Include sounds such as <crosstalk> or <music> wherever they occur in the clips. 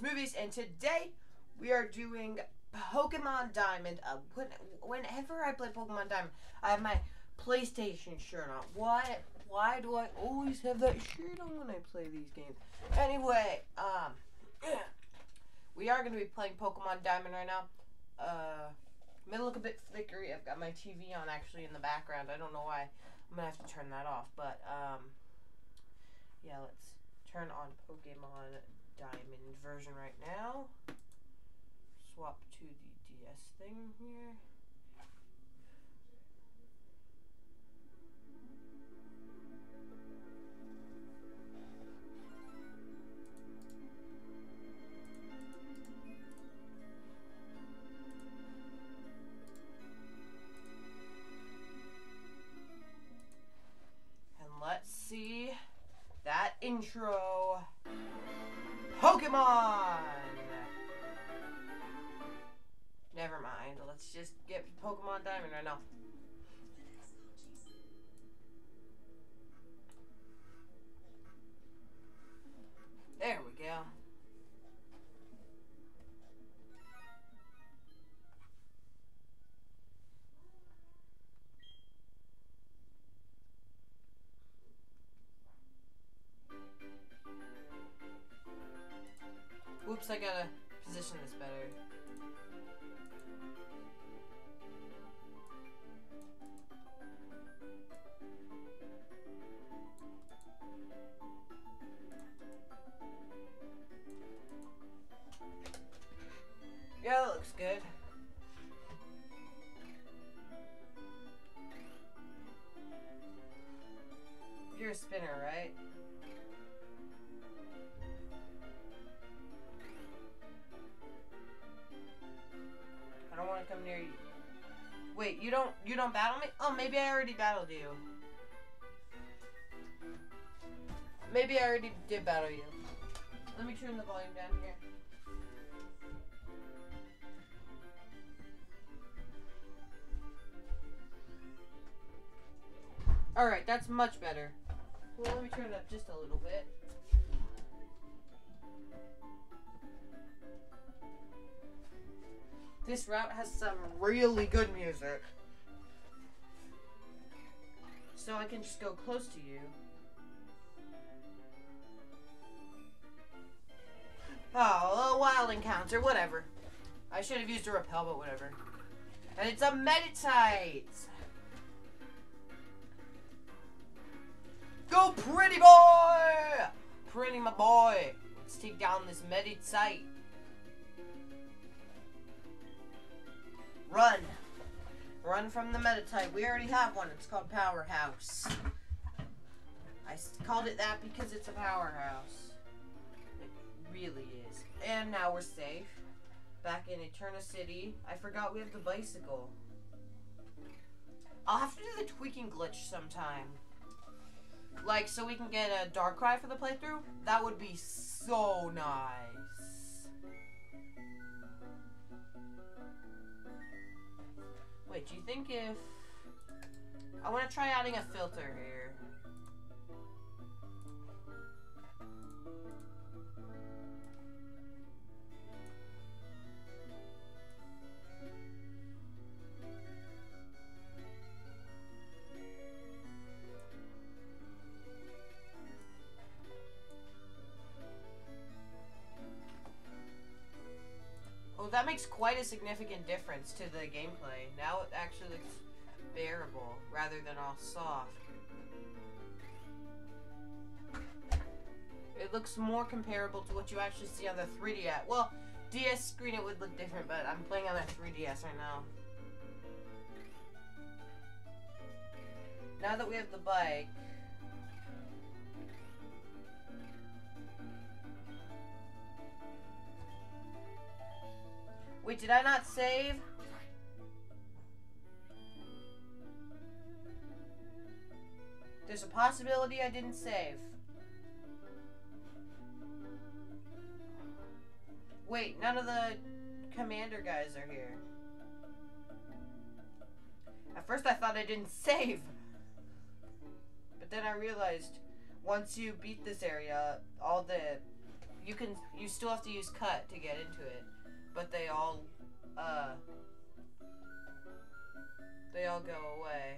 Smoothies, and today we are doing Pokemon Diamond. Uh, when, whenever I play Pokemon Diamond, I have my PlayStation shirt on. Why? Why do I always have that shirt on when I play these games? Anyway, um, <clears throat> we are going to be playing Pokemon Diamond right now. Uh, may look a bit flickery. I've got my TV on actually in the background. I don't know why. I'm gonna have to turn that off. But um, yeah, let's turn on Pokemon Diamond version right now. Swap to the DS thing here. And let's see that intro. Pokemon! Never mind. Let's just get Pokemon Diamond right now. There we go. Don't battle me? Oh, maybe I already battled you. Maybe I already did battle you. Let me turn the volume down here. Alright, that's much better. Well, let me turn it up just a little bit. This route has some really good music. I can just go close to you. Oh, a wild encounter, whatever. I should have used a repel, but whatever. And it's a Meditite! Go, pretty boy! Pretty, my boy. Let's take down this Meditite. Run. Run from the Meditite. We already have one. It's called Powerhouse. I called it that because it's a powerhouse. It really is. And now we're safe. Back in Eterna City. I forgot we have the bicycle. I'll have to do the tweaking glitch sometime. Like, so we can get a Darkrai for the playthrough? That would be so nice. Wait, do you think if... I want to try adding a filter here. That makes quite a significant difference to the gameplay. Now it actually looks bearable rather than all soft. It looks more comparable to what you actually see on the 3DS. Well, DS screen it would look different, but I'm playing on the 3DS right now. Now that we have the bike, Wait, did I not save? There's a possibility I didn't save. Wait, none of the commander guys are here. At first I thought I didn't <laughs> save. But then I realized once you beat this area, all the You can you still have to use cut to get into it, but they all uh they all go away.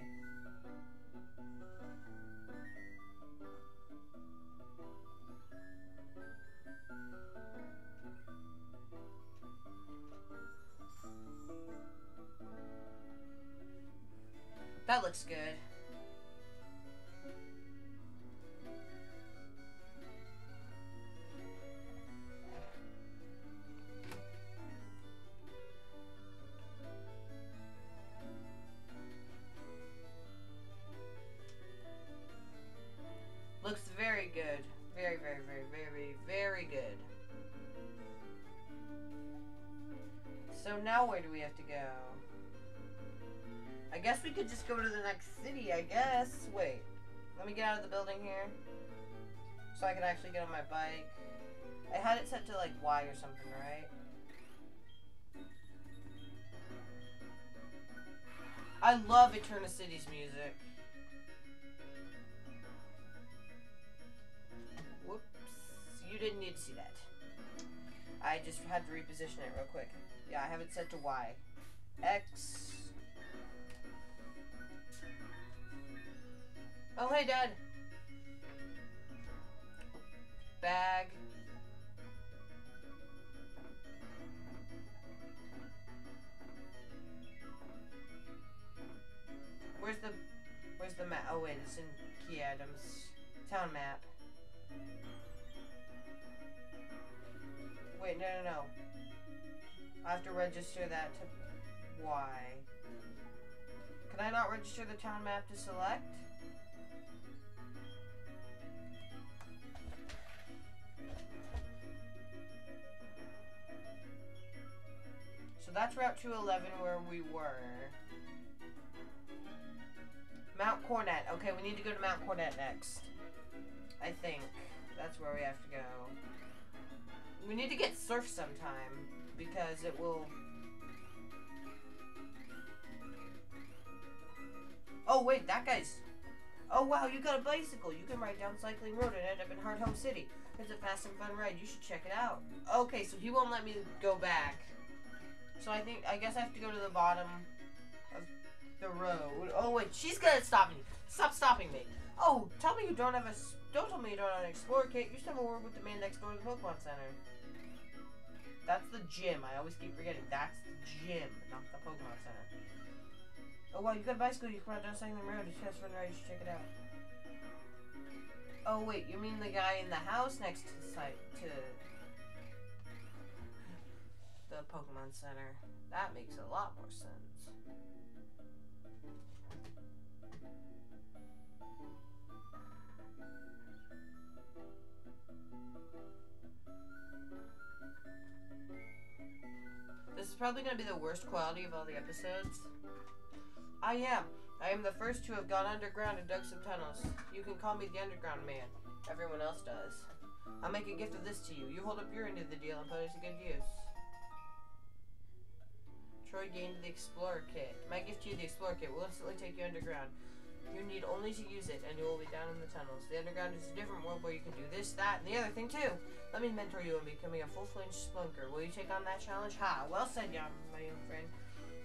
That looks good. Building here. So I can actually get on my bike. I had it set to like Y or something, right? I love Eterna City's music. Whoops. You didn't need to see that. I just had to reposition it real quick. Yeah, I have it set to Y. X. Oh, hey, Dad. Bag. Where's the, where's the map? Oh wait, it's in Key Items. Town map. Wait, no, no, no. I have to register that to Y. Can I not register the town map to select? That's Route 211 where we were. Mount Cornet. Okay, we need to go to Mount Cornet next. I think. That's where we have to go. We need to get surf sometime because it will. Oh wait, that guy's. Oh wow, you got a bicycle. You can ride down Cycling Road and end up in Hearthome City. It's a fast and fun ride. You should check it out. Okay, so he won't let me go back. So I think I guess I have to go to the bottom of the road. Oh wait, she's gonna stop me. Stop stopping me. Oh, tell me you don't have a, Don't tell me you don't have an Explorer kit. You still have a word with the man next door to the Pokemon Center. That's the gym. I always keep forgetting. That's the gym, not the Pokemon Center. Oh wow, you got a bicycle. You can ride down Sangley Road. It's just fun ride. You should check it out. Oh wait, you mean the guy in the house next to the site to the Pokemon Center? That makes a lot more sense. This is probably going to be the worst quality of all the episodes. I am. I am the first to have gone underground and dug some tunnels. You can call me the Underground Man. Everyone else does. I'll make a gift of this to you. You hold up your end of the deal and put it to good use. Troy gained the Explorer Kit. My gift to you, the Explorer Kit, will instantly take you underground. You need only to use it, and you will be down in the tunnels. The underground is a different world where you can do this, that, and the other thing too. Let me mentor you in becoming a full-fledged spelunker. Will you take on that challenge? Ha! Well said, young my young friend.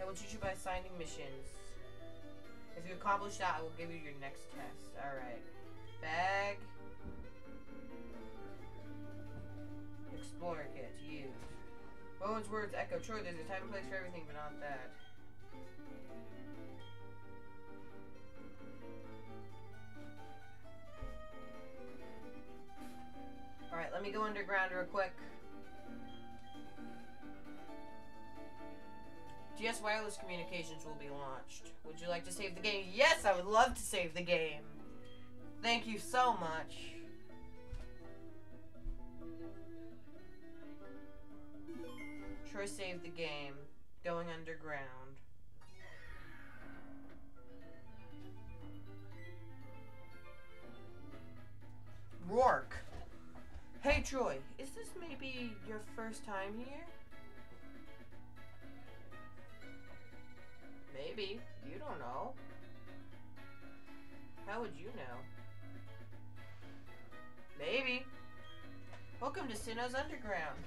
I will teach you by assigning missions. If you accomplish that, I will give you your next test. Alright. Bag. Explorer kit. Rowan's words echo true. There's a time and place for everything, but not that. Alright, let me go underground real quick. DS Wireless Communications will be launched. Would you like to save the game? Yes, I would love to save the game. Thank you so much. Saved the game. Going underground. Rourke. Hey Troy, is this maybe your first time here? Maybe. You don't know. How would you know? Maybe. Welcome to Sinnoh's Underground.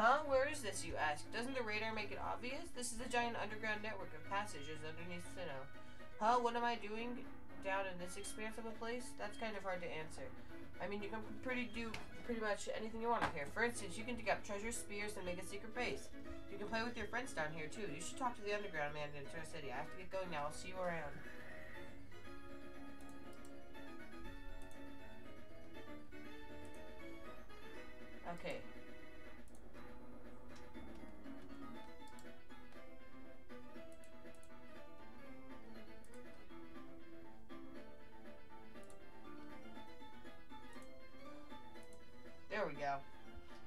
Huh? Where is this, you ask? Doesn't the radar make it obvious? This is a giant underground network of passages underneath Sinnoh. Huh? What am I doing down in this expanse of a place? That's kind of hard to answer. I mean, you can pretty do pretty much anything you want up here. For instance, you can dig up treasure spheres and make a secret base. You can play with your friends down here, too. You should talk to the underground man in Eterna City. I have to get going now. I'll see you around. Okay.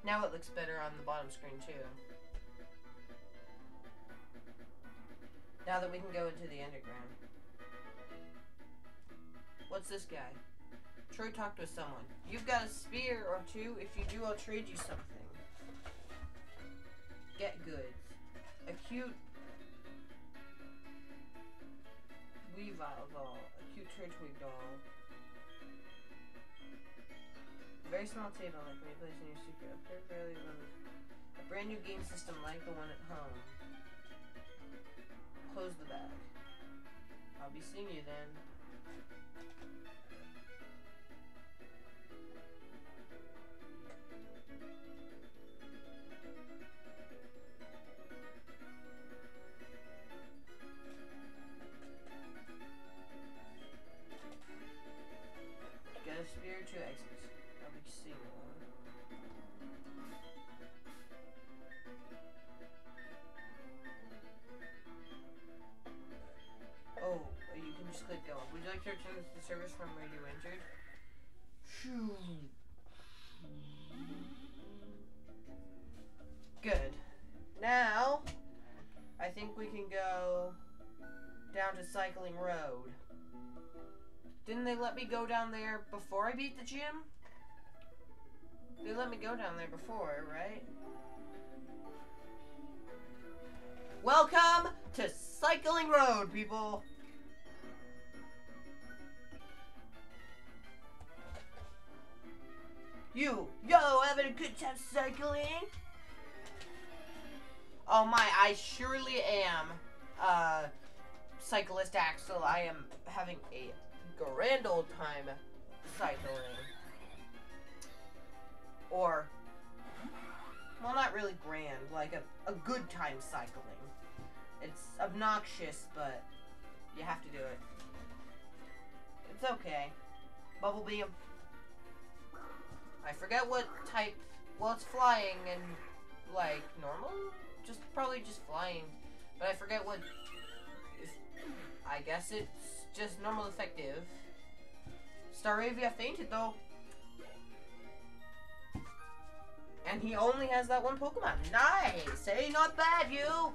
Now it looks better on the bottom screen too. Now that we can go into the underground. What's this guy? Troy talked with someone. You've got a sphere or two. If you do, I'll trade you something. Get goods. A very small table that can be placed in your secret. A pair of fairly limited. A brand new game system like the one at home. Close the bag. I'll be seeing you then. Like to return to the service from where you entered? Good. Now, I think we can go down to Cycling Road. Didn't they let me go down there before I beat the gym? They let me go down there before, right? Welcome to Cycling Road, people! You, yo, having a good time cycling? Oh my, I surely am. Uh, cyclist Axel, I am having a grand old time cycling. Or, well, not really grand, like a, a good time cycling. It's obnoxious, but you have to do it. It's okay. Bubble Beam. I forget what type. Well, it's flying and like normal. Just probably just flying, but I forget what. I guess it's just normal effective. Staravia fainted though. And he only has that one Pokemon. Nice! Hey, not bad, you!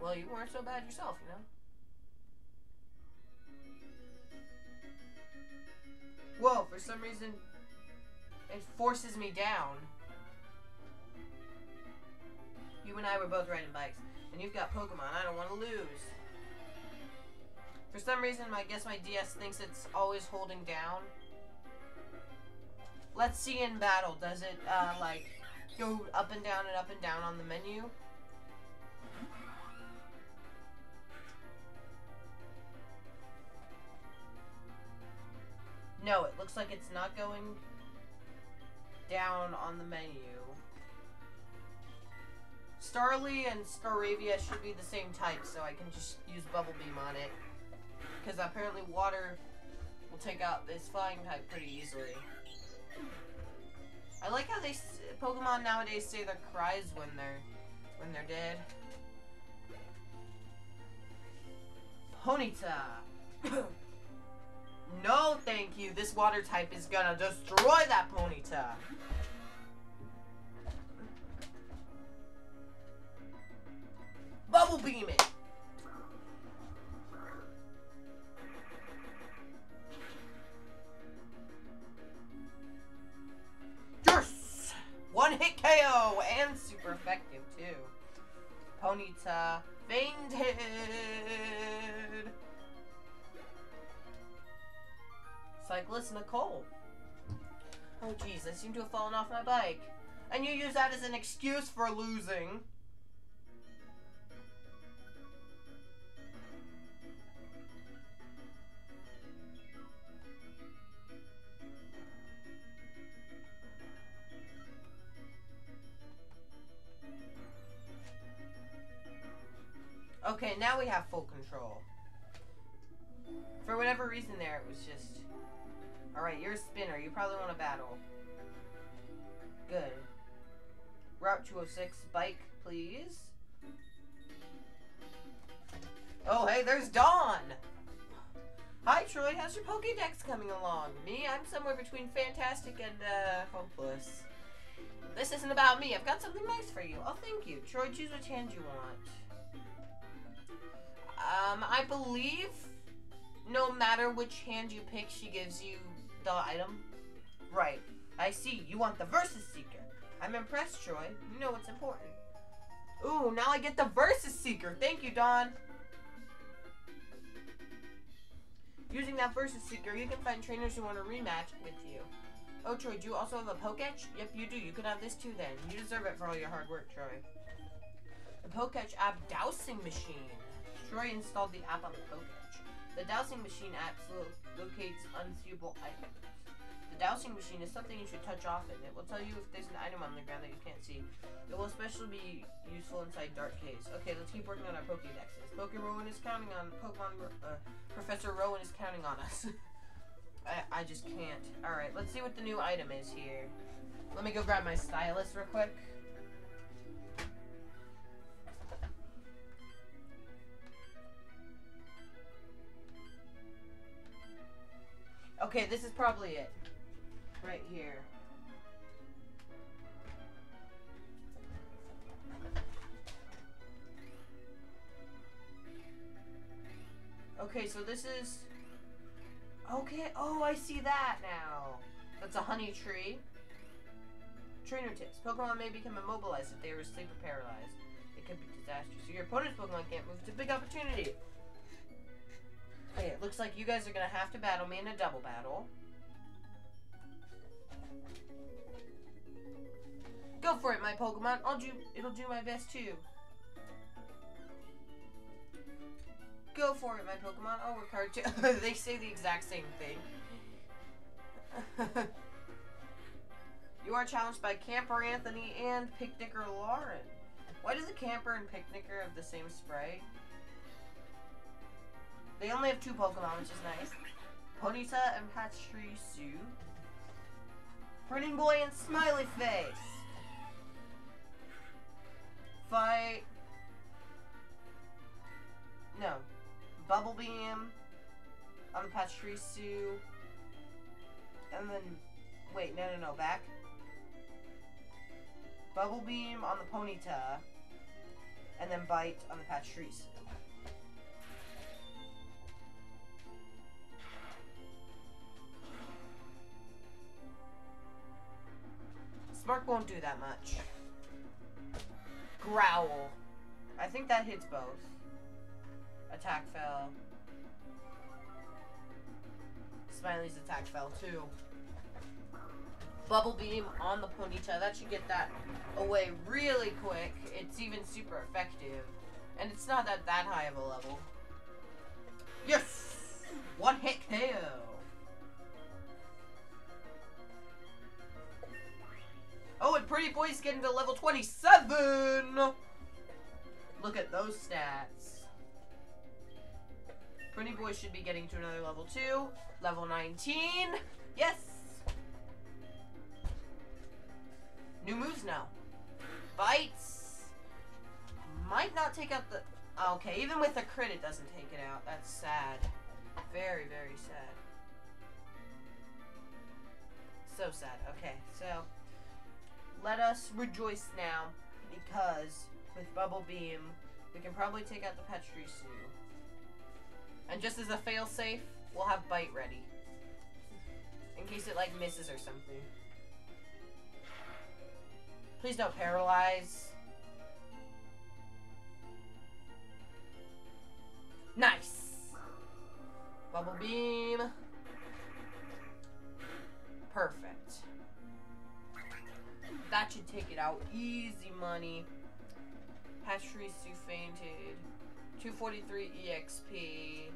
Well, you weren't so bad yourself, you know? Whoa, for some reason, it forces me down. You and I were both riding bikes, and you've got Pokemon. I don't want to lose. For some reason, I guess my DS thinks it's always holding down. Let's see in battle. Does it, uh, like, go up and down and up and down on the menu? No, it looks like it's not going down on the menu. Starly and Staravia should be the same type, so I can just use Bubble Beam on it. Because apparently water will take out this flying type pretty easily. I like how they Pokemon nowadays say their cries when they're when they're dead. Ponyta. <coughs> no, thank you. This water type is gonna destroy that Ponyta. Bubble beam it. Yes! One hit KO and super effective too. Ponyta fainted. Cyclist Nicole. Oh jeez, I seem to have fallen off my bike. And you use that as an excuse for losing. Okay, now we have full control. For whatever reason there, it was just... Alright, you're a spinner. You probably want to battle. Good. Route 206, bike, please. Oh, hey, there's Dawn! Hi, Troy. How's your Pokédex coming along? Me? I'm somewhere between fantastic and, uh, hopeless. This isn't about me. I've got something nice for you. Oh, thank you. Troy, choose which hand you want. Um, I believe no matter which hand you pick, she gives you the item. Right. I see. You want the Versus Seeker. I'm impressed, Troy. You know what's important. Ooh, now I get the Versus Seeker. Thank you, Dawn. Using that Versus Seeker, you can find trainers who want to rematch with you. Oh, Troy, do you also have a Poketch? Yep, you do. You can have this too then. You deserve it for all your hard work, Troy. The Poketch app dowsing machine. Troy installed the app on the Poketch. The dowsing machine app locates unsuitable items. The dowsing machine is something you should touch often. It will tell you if there's an item on the ground that you can't see. It will especially be useful inside dark caves. Okay, let's keep working on our Pokédexes. Poké Rowan is counting on Pokemon. Uh, Professor Rowan is counting on us. <laughs> I, I just can't. Alright, let's see what the new item is here. Let me go grab my stylus real quick. Okay, this is probably it. Right here. Okay, so this is... Okay, oh, I see that now. That's a honey tree. Trainer tips. Pokemon may become immobilized if they are asleep or paralyzed. It could be disastrous. So your opponent's Pokemon can't move. It's a big opportunity. Okay, it looks like you guys are gonna have to battle me in a double battle. Go for it, my Pokemon. I'll do. It'll do my best too. Go for it, my Pokemon. I'll work hard too. <laughs> they say the exact same thing. <laughs> you are challenged by Camper Anthony and Picnicker Lauren. Why does the Camper and Picnicker have the same sprite? They only have two Pokemon, which is nice. Ponyta and Pachirisu. Printing Boy and Smiley Face. Fight. No. Bubble Beam on the Pachirisu. And then, wait, no, no, no, back. Bubble Beam on the Ponyta. And then Bite on the Pachirisu. Spark won't do that much. Growl. I think that hits both. Attack fell. Smiley's attack fell too. Bubble Beam on the Ponyta. That should get that away really quick. It's even super effective. And it's not that that high of a level. Yes! One hit KO. Pretty Boy's getting to level 27! Look at those stats. Pretty Boy should be getting to another level 2. Level 19. Yes! New moves now. Bites. Might not take out the... Okay, even with a crit, it doesn't take it out. That's sad. Very, very sad. So sad. Okay, so let us rejoice now because with Bubble Beam, we can probably take out the Pachirisu. And just as a failsafe, we'll have Bite ready. In case it, like, misses or something. Please don't paralyze. Nice! Bubble Beam. Perfect. That should take it out. Easy money. Hatchery Sue fainted. 243 EXP.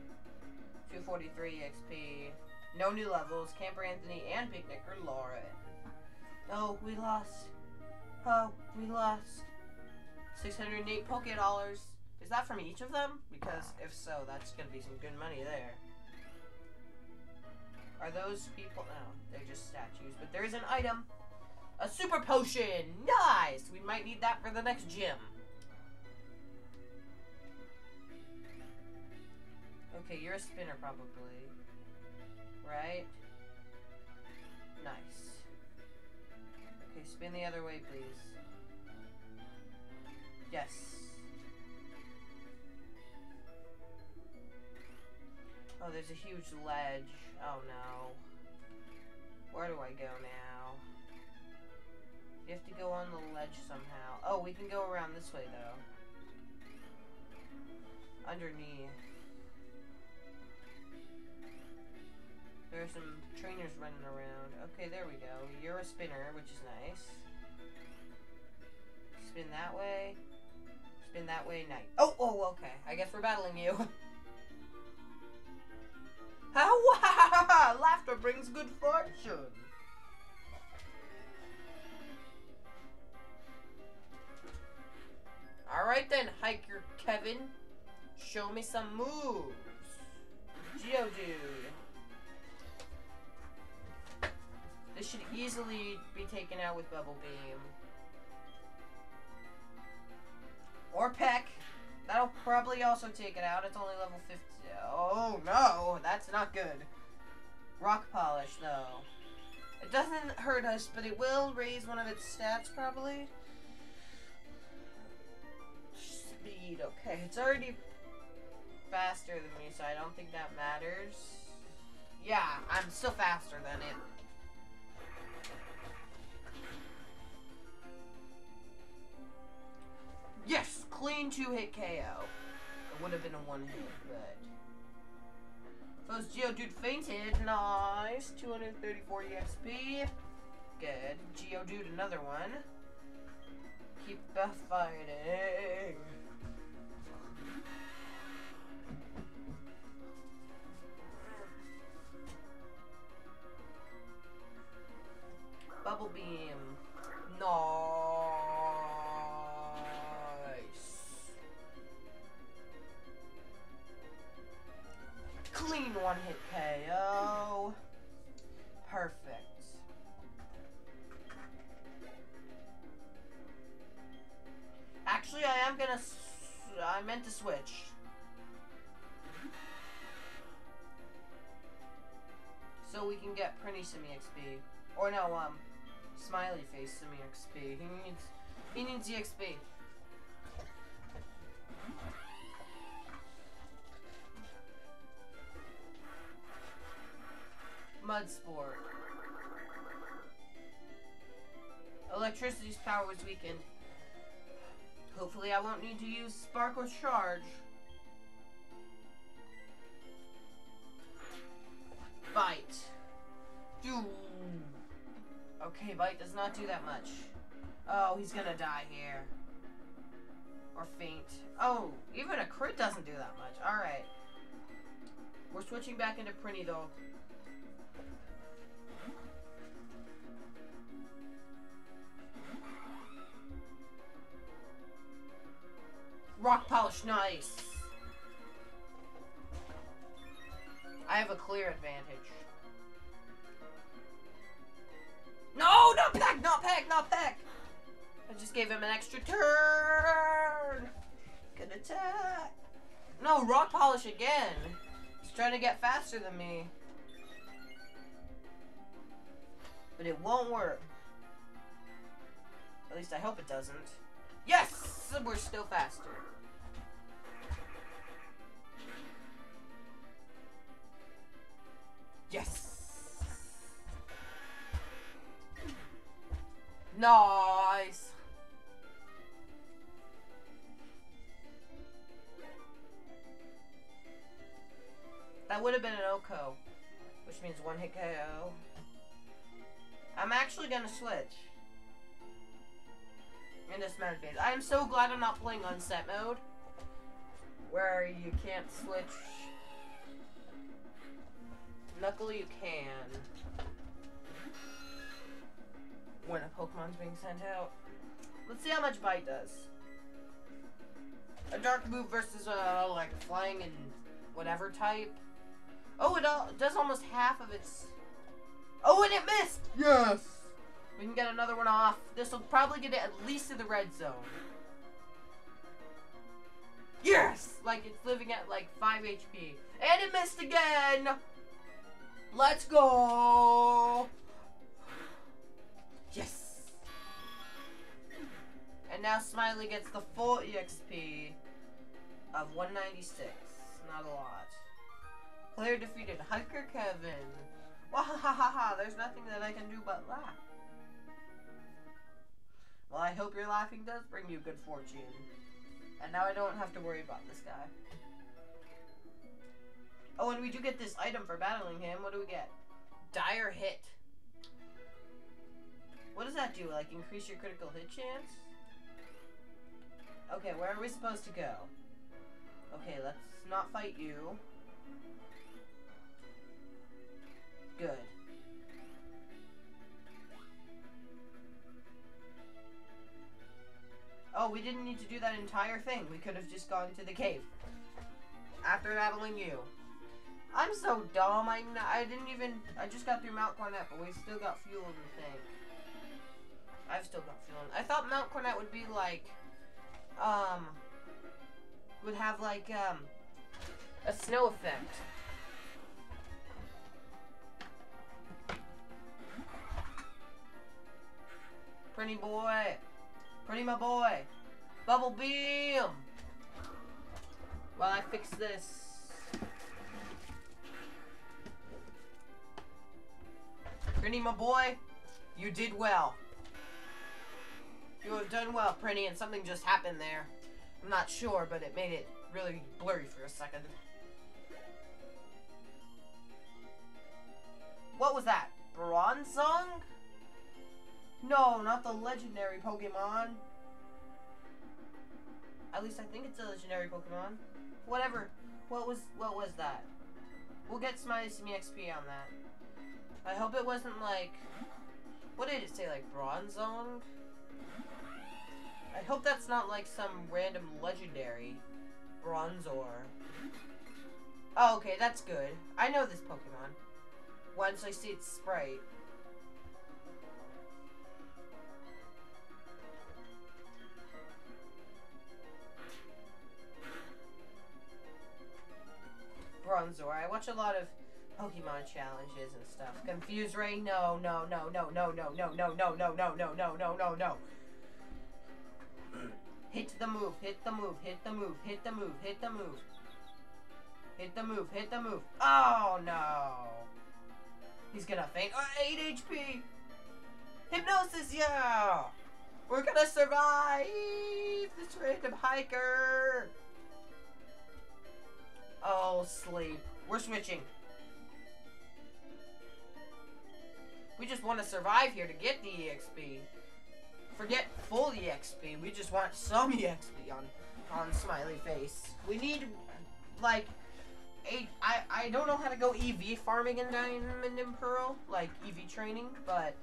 243 EXP. No new levels. Camper Anthony and Picnicker Lauren. Oh, we lost. Oh, we lost. 608 Poke Dollars. Is that from each of them? Because if so, that's gonna be some good money there. Are those people? No, they're just statues. But there is an item. A super potion! Nice! We might need that for the next gym. Okay, you're a spinner probably. Right? Nice. Okay, spin the other way, please. Yes. Oh, there's a huge ledge. Oh no. Where do I go now? You have to go on the ledge somehow. Oh, we can go around this way though. Underneath. There are some trainers running around. Okay, there we go. You're a spinner, which is nice. Spin that way. Spin that way, night. Oh, oh, okay. I guess we're battling you. <laughs> Laughter brings good fortune. Alright then, hiker Kevin. Show me some moves. Geodude. This should easily be taken out with Bubble Beam. Or Peck. That'll probably also take it out. It's only level 50. Oh no, that's not good. Rock Polish, though. It doesn't hurt us, but it will raise one of its stats, probably. Speed, okay. It's already faster than me, so I don't think that matters. Yeah, I'm still faster than it. Yes! Clean two-hit KO. It would have been a one-hit, but... Those Geodude fainted. Nice. 234 EXP. Good. Geodude another one. Keep the fighting. Bubble Beam. Nice. Clean one hit KO. Perfect. Actually, I am gonna. I meant to switch. So we can get pretty Simi EXP. Or no, um, Smiley Face Simi XP. He needs. He needs EXP. Mud Sport. Electricity's power was weakened. Hopefully I won't need to use Spark or Charge. Okay, Bite does not do that much. Oh, he's gonna die here. Or faint. Oh, even a crit doesn't do that much. Alright. We're switching back into Prinny though. Rock polish, nice. I have a clear advantage. Peck, not Peck, not Peck. I just gave him an extra turn. Good attack. No, rock polish again. He's trying to get faster than me. But it won't work. At least I hope it doesn't. Yes! We're still faster. Yes! Nice! That would have been an OHKO, which means one hit KO. I'm actually gonna switch. in this mode phase. I am so glad I'm not playing on set mode, where you can't switch. Luckily, you can when a Pokemon's being sent out. Let's see how much bite does. A dark move versus uh like flying and whatever type. Oh, it all, does almost half of its. Oh, and it missed. Yes. We can get another one off. This will probably get it at least to the red zone. Yes! Like it's living at like 5 HP. And it missed again! Let's go! Smiley gets the full EXP of 196. Not a lot. Player defeated. Hiker Kevin. Wahahaha, there's nothing that I can do but laugh. Well, I hope your laughing does bring you good fortune. And now I don't have to worry about this guy. Oh, and we do get this item for battling him. What do we get? Dire Hit. What does that do? Like, increase your critical hit chance? Okay, where are we supposed to go? Okay, let's not fight you. Good. Oh, we didn't need to do that entire thing. We could have just gone to the cave. After battling you. I'm so dumb. I, I didn't even... I just got through Mount Cornet, but we still got fuel in the thing. I've still got fuel I thought Mount Cornet would be like... Um... Would have like, um... A snow effect. Pretty boy. Pretty my boy. Bubble beam. While I fix this. Pretty my boy. You did well. You have done well, Prinny, and something just happened there. I'm not sure, but it made it really blurry for a second. What was that? Bronzong? No, not the legendary Pokemon. At least I think it's a legendary Pokemon. Whatever. What was what was that? We'll get Smiley some XP on that. I hope it wasn't like what did it say, like Bronzong? I hope that's not like some random legendary Bronzor. Oh, okay, that's good. I know this Pokemon. Once I see its sprite. Bronzor. I watch a lot of Pokemon challenges and stuff. Confuse Ray? No, no, no, no, no, no, no, no, no, no, no, no, no, no, no, no. Hit the move, hit the move, hit the move, hit the move, hit the move. Hit the move, hit the move. Oh no. He's gonna faint. Oh, 8 HP. Hypnosis, yeah. We're gonna survive this random hiker. Oh, sleep. We're switching. We just want to survive here to get the EXP. Forget full EXP. We just want some EXP on on Smiley Face. We need like a I I don't know how to go EV farming in Diamond and Pearl, like EV training, but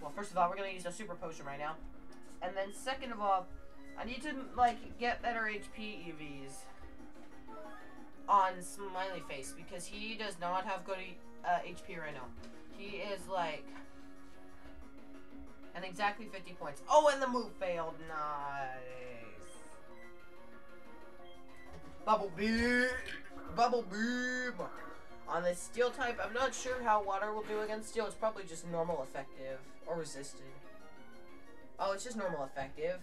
well, first of all, we're gonna use a super potion right now, and then second of all, I need to like get better HP EVs on Smiley Face because he does not have good uh, HP right now. He is like and exactly 50 points. Oh, and the move failed. Nice. Bubble beam. Bubble beam. On the steel type, I'm not sure how water will do against steel. It's probably just normal effective or resisted. Oh, it's just normal effective.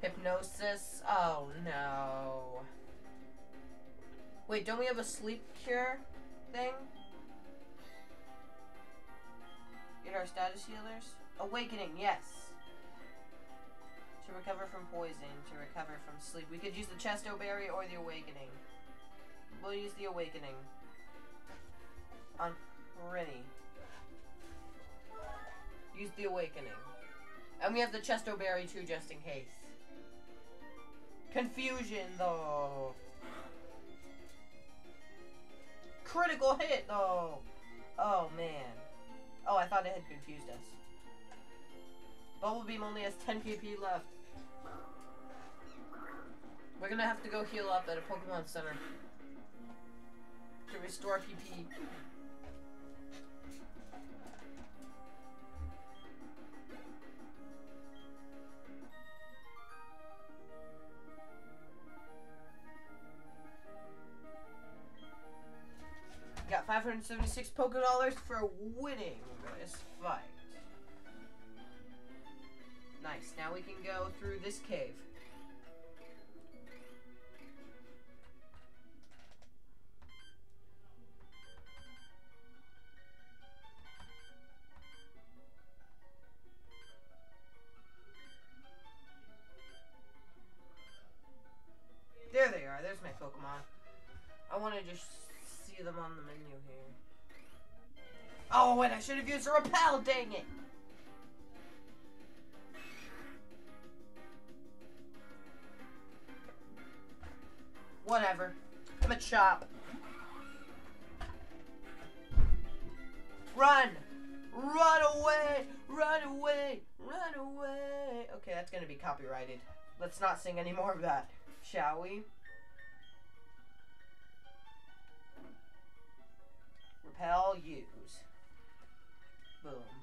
Hypnosis. Oh, no. Wait, don't we have a sleep cure thing? In our status healers? Awakening, yes. To recover from poison, to recover from sleep. We could use the Chesto Berry or the Awakening. We'll use the Awakening. On Rennie. Use the Awakening. And we have the Chesto Berry too, just in case. Confusion, though. Critical hit, though. Oh, man. Oh, I thought it had confused us. Bubble Beam only has 10 PP left. We're gonna have to go heal up at a Pokemon Center. To restore PP. Got 576 Poké Dollars for winning this fight. Nice. Now we can go through this cave. There they are. There's my Pokemon. I want to just see them on the menu here. Oh, wait, I should have used a repel, dang it! Whatever. I'm a chop. Run! Run away! Run away! Run away! Okay, that's gonna be copyrighted. Let's not sing any more of that, shall we? Repel, use. Boom.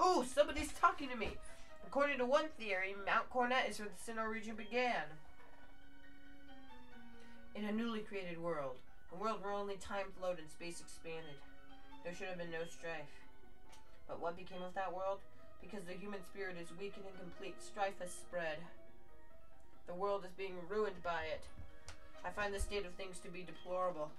Ooh, somebody's talking to me. According to one theory, Mount Coronet is where the Sinnoh region began. In a newly created world. A world where only time flowed and space expanded. There should have been no strife. But what became of that world? Because the human spirit is weak and incomplete, strife has spread. The world is being ruined by it. I find the state of things to be deplorable.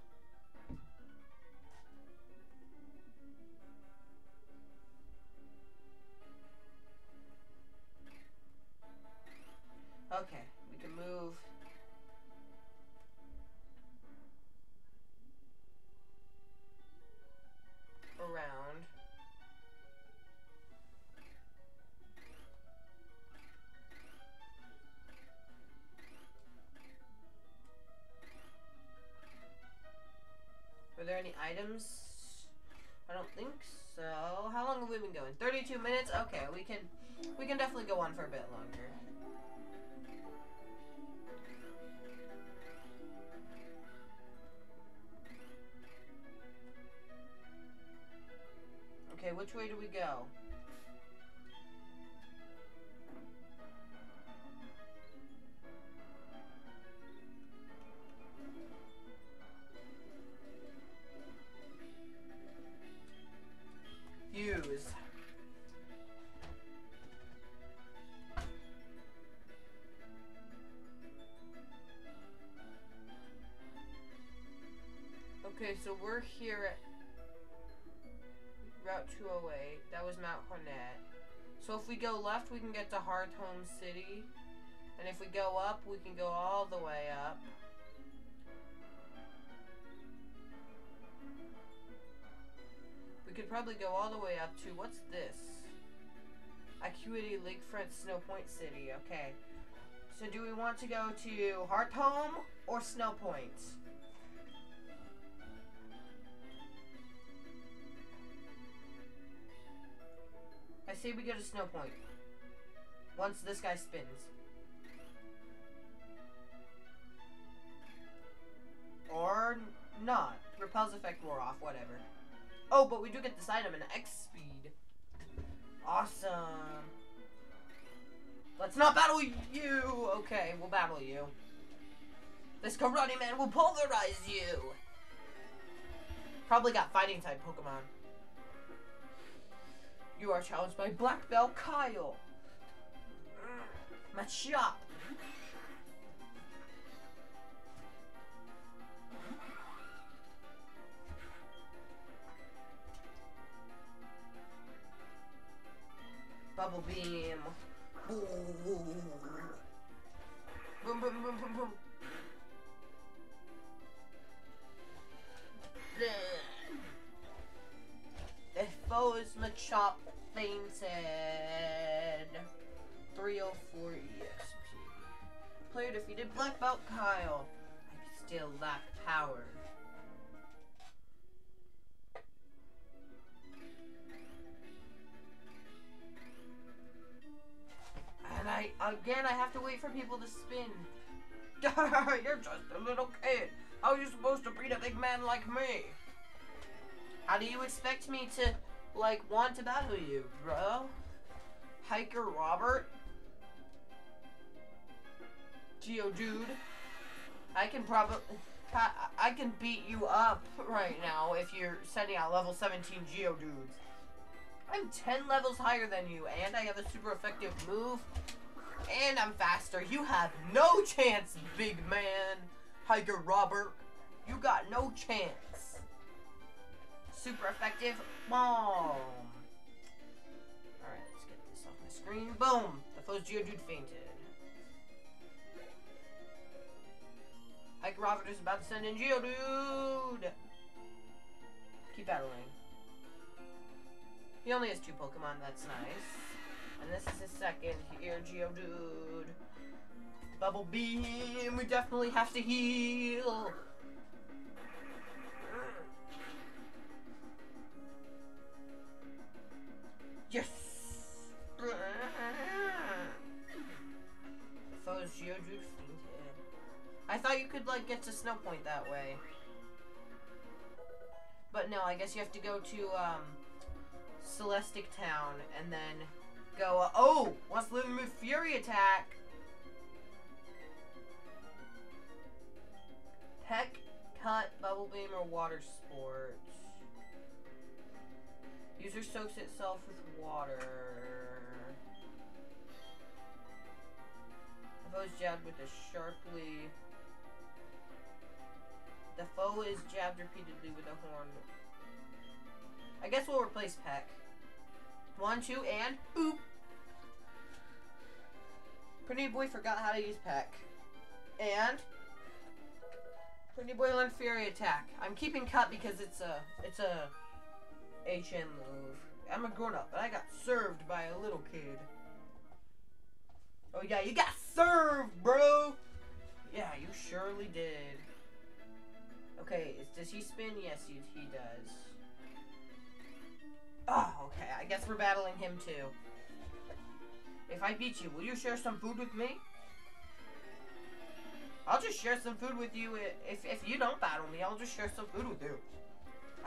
Okay, we can move. Around. Were there any items? I don't think so. How long have we been going? 32 minutes? Okay, we can we can definitely go on for a bit longer. Okay, which way do we go? Use. Okay, so we're here at was Mount Coronet. So if we go left, we can get to Home City. And if we go up, we can go all the way up. We could probably go all the way up to, what's this? Acuity Lakefront Snow Point City, okay. So do we want to go to Home or Snow Point? Say we go to Snow Point. Once this guy spins. Or not. Repels effect wore off, whatever. Oh, but we do get this item, an X speed. Awesome. Let's not battle you! Okay, we'll battle you. This Karate Man will pulverize you! Probably got fighting type Pokemon. You are challenged by Black Belt Kyle. Machop. Bubble beam. Boom, boom, boom, boom. Because Machop fainted. 304 EXP. Player defeated Black Belt Kyle. I still lack power. And I, again, I have to wait for people to spin. <laughs> You're just a little kid. How are you supposed to beat a big man like me? How do you expect me to, like, want to battle you, bro? Hiker Robert? Geodude. I can probably... I can beat you up right now if you're sending out level 17 Geodudes. I'm 10 levels higher than you, and I have a super effective move, and I'm faster. You have no chance, big man. Hiker Robert. You got no chance. Super effective. Boom. Alright, let's get this off my screen. Boom. The foe's Geodude fainted. Hiker Robert is about to send in Geodude. Keep battling. He only has two Pokemon, that's nice. And this is his second here, Geodude. Bubble Beam, we definitely have to heal. Yes! Foes Geodude fainted. I thought you could, like, get to Snow Point that way. But no, I guess you have to go to, um, Celestic Town and then go, uh, oh, wants to live with Fury Attack. Peck, Cut, Bubble Beam, or Water Sport. User soaks itself with water. The foe is jabbed with a sharply. The foe is jabbed repeatedly with a horn. I guess we'll replace Peck. One, two, and boop. Pretty boy forgot how to use Peck. And Pretty boy learned Fury Attack. I'm keeping Cut because it's a it's a HM move. I'm a grown up, but I got served by a little kid. Oh yeah, you got served, bro. Yeah, you surely did. Okay, does he spin? Yes, he, he does. Oh, okay. I guess we're battling him too. If I beat you, will you share some food with me? I'll just share some food with you. If, if you don't battle me, I'll just share some food with you.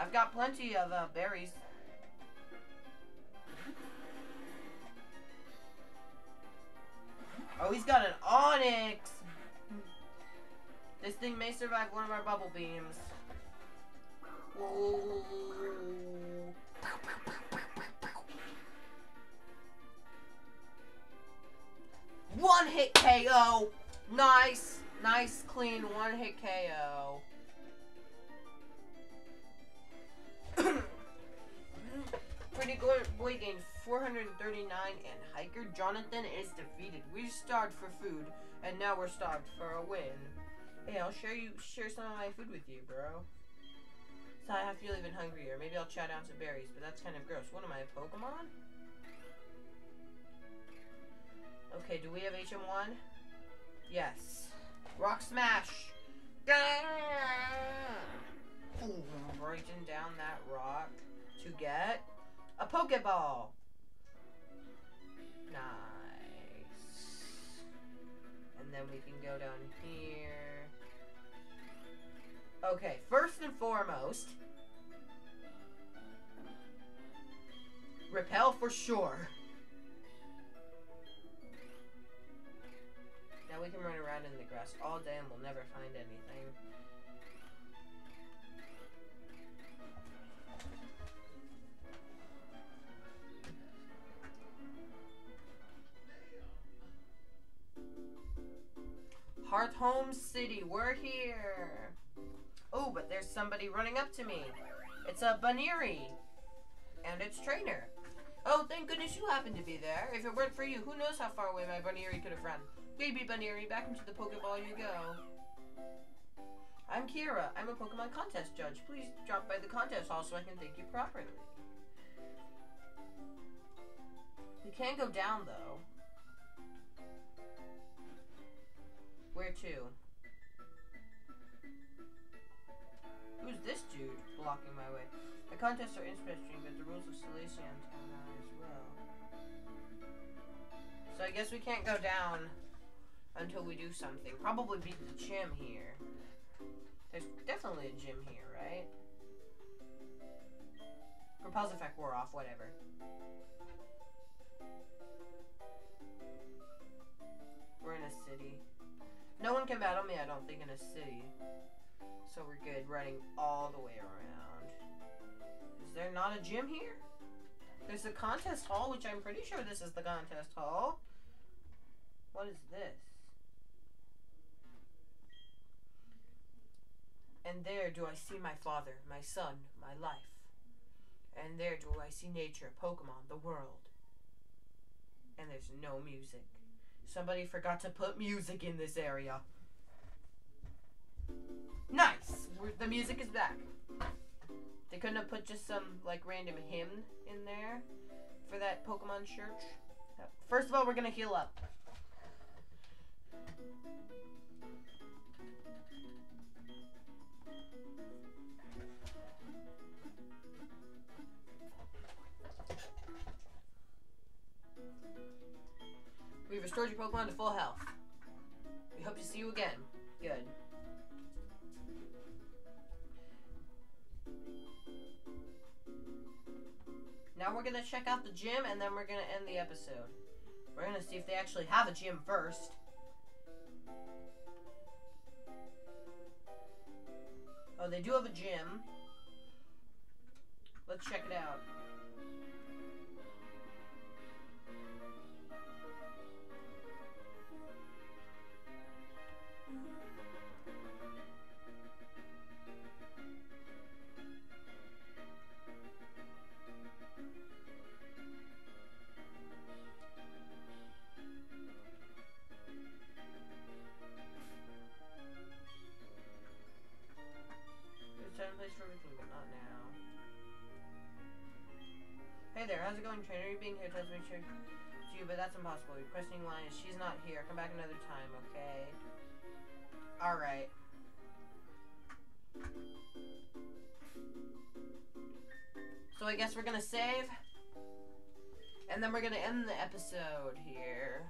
I've got plenty of uh, berries. Oh, he's got an Onix! This thing may survive one of our bubble beams. One hit KO. Nice. Nice, clean, one hit KO. Pretty boy gained 439 and hiker Jonathan is defeated. We starved for food and now we're starved for a win. Hey, I'll share you share some of my food with you, bro. So I feel even hungrier. Maybe I'll chow down some berries, but that's kind of gross. What am I, a Pokemon? Okay, do we have HM1? Yes. Rock Smash! Breaking down that rock to get a Pokeball. Nice. And then we can go down here. Okay, first and foremost, repel for sure. Now we can run around in the grass all day and we'll never find anything. Hearthome City, we're here. Oh, but there's somebody running up to me. It's a Buneary. And its trainer. Oh, thank goodness you happened to be there. If it weren't for you, who knows how far away my Buneary could have run. Baby Buneary, back into the Pokeball you go. I'm Kira. I'm a Pokemon contest judge. Please drop by the contest hall so I can thank you properly. We can't go down though. Where to? Who's this dude blocking my way? The contests are interesting, but the rules of Solaceon are as well. So I guess we can't go down until we do something. Probably beat the gym here. There's definitely a gym here, right? Repulse effect wore off, whatever. Can battle me, I don't think, in a city. So we're good, running all the way around. Is there not a gym here? There's a contest hall, which I'm pretty sure this is the contest hall. What is this? And there do I see my father, my son, my life. And there do I see nature, Pokemon, the world. And there's no music. Somebody forgot to put music in this area. Nice! We're, the music is back. They couldn't have put just some, like, random hymn in there for that Pokemon church. First of all, we're gonna heal up. We've restored your Pokemon to full health. We hope to see you again. Now we're gonna check out the gym and then we're gonna end the episode. We're gonna see if they actually have a gym first. Oh, they do have a gym. Let's check it out. Hey there, how's it going, trainer? You being here make sure it's you, but that's impossible. Your questioning line is she's not here. Come back another time, okay? Alright. So I guess we're gonna save. And then we're gonna end the episode here.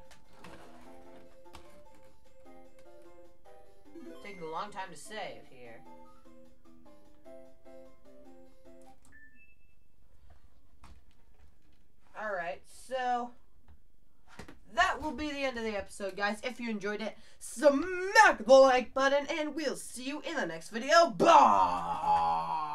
Taking a long time to save here. Alright, so that will be the end of the episode, guys. If you enjoyed it, smack the like button, and we'll see you in the next video. Bye!